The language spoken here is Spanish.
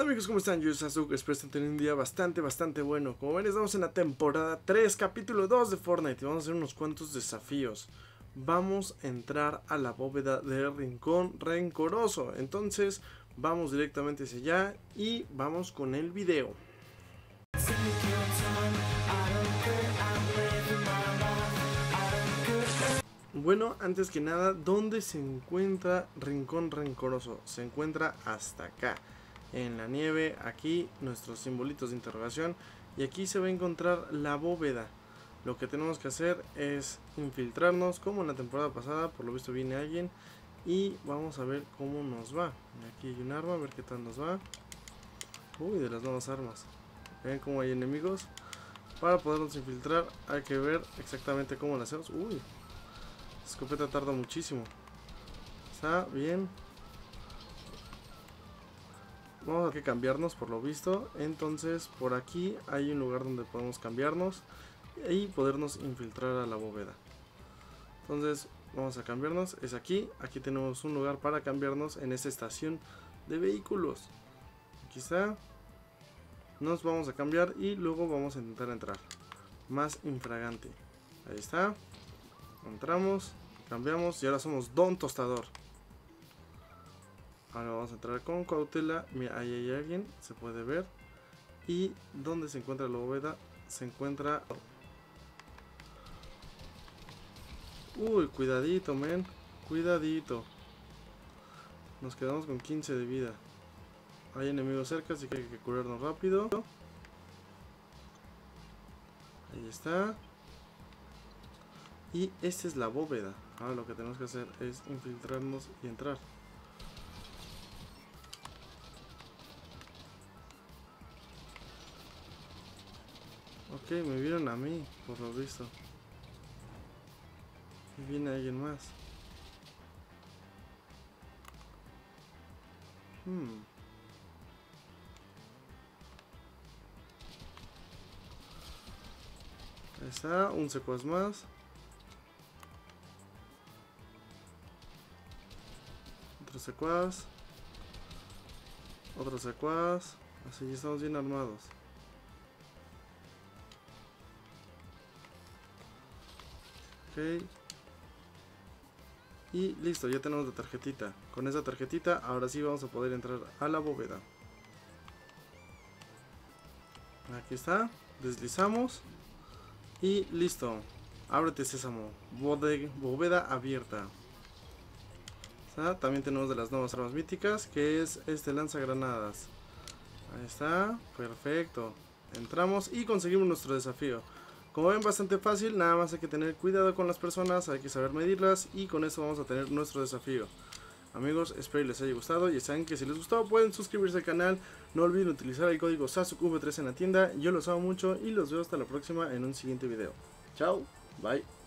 onda amigos? ¿Cómo están? Yo soy Sasuke, espero estén teniendo un día bastante, bastante bueno. Como ven, estamos en la temporada 3, capítulo 2 de Fortnite vamos a hacer unos cuantos desafíos. Vamos a entrar a la bóveda del rincón rencoroso. Entonces, vamos directamente hacia allá y vamos con el video. Bueno, antes que nada, ¿dónde se encuentra Rincón Rencoroso? Se encuentra hasta acá, en la nieve, aquí nuestros simbolitos de interrogación y aquí se va a encontrar la bóveda. Lo que tenemos que hacer es infiltrarnos como en la temporada pasada, por lo visto viene alguien y vamos a ver cómo nos va. Aquí hay un arma, a ver qué tal nos va. Uy, de las nuevas armas. Ven cómo hay enemigos. Para podernos infiltrar hay que ver exactamente cómo lo hacemos. Uy, escopeta tarda muchísimo. Está bien. Vamos a cambiarnos por lo visto. Entonces por aquí hay un lugar donde podemos cambiarnos. Y podernos infiltrar a la bóveda. Entonces vamos a cambiarnos. Es aquí. Aquí tenemos un lugar para cambiarnos en esta estación de vehículos. Aquí está. Nos vamos a cambiar y luego vamos a intentar entrar. Más infragante. Ahí está. Entramos, cambiamos y ahora somos Don Tostador. Ahora vamos a entrar con cautela. Mira, ahí hay alguien, se puede ver. Y donde se encuentra la bóveda, se encuentra... Uy, cuidadito, men. Cuidadito. Nos quedamos con 15 de vida. Hay enemigos cerca, así que hay que curarnos rápido. Ahí está. Y esta es la bóveda. Ahora lo que tenemos que hacer es infiltrarnos y entrar. Ok, me vieron a mí, por lo visto. Y viene alguien más. Hmm. Ahí está, un secuaz más. Otro secuaz. Otro secuaz. Así ya estamos bien armados. Y listo, ya tenemos la tarjetita. Con esa tarjetita ahora sí vamos a poder entrar a la bóveda. Aquí está. Deslizamos. Y listo. Ábrete sésamo. bóveda abierta. También tenemos de las nuevas armas míticas. Que es este lanzagranadas. Ahí está. Perfecto. Entramos y conseguimos nuestro desafío. Como ven bastante fácil. Nada más hay que tener cuidado con las personas. Hay que saber medirlas. Y con eso vamos a tener nuestro desafío. Amigos, espero les haya gustado. Ya saben que si les gustó pueden suscribirse al canal. No olviden utilizar el código SASUKV3 en la tienda. Yo los amo mucho y los veo hasta la próxima en un siguiente video. Chao, bye.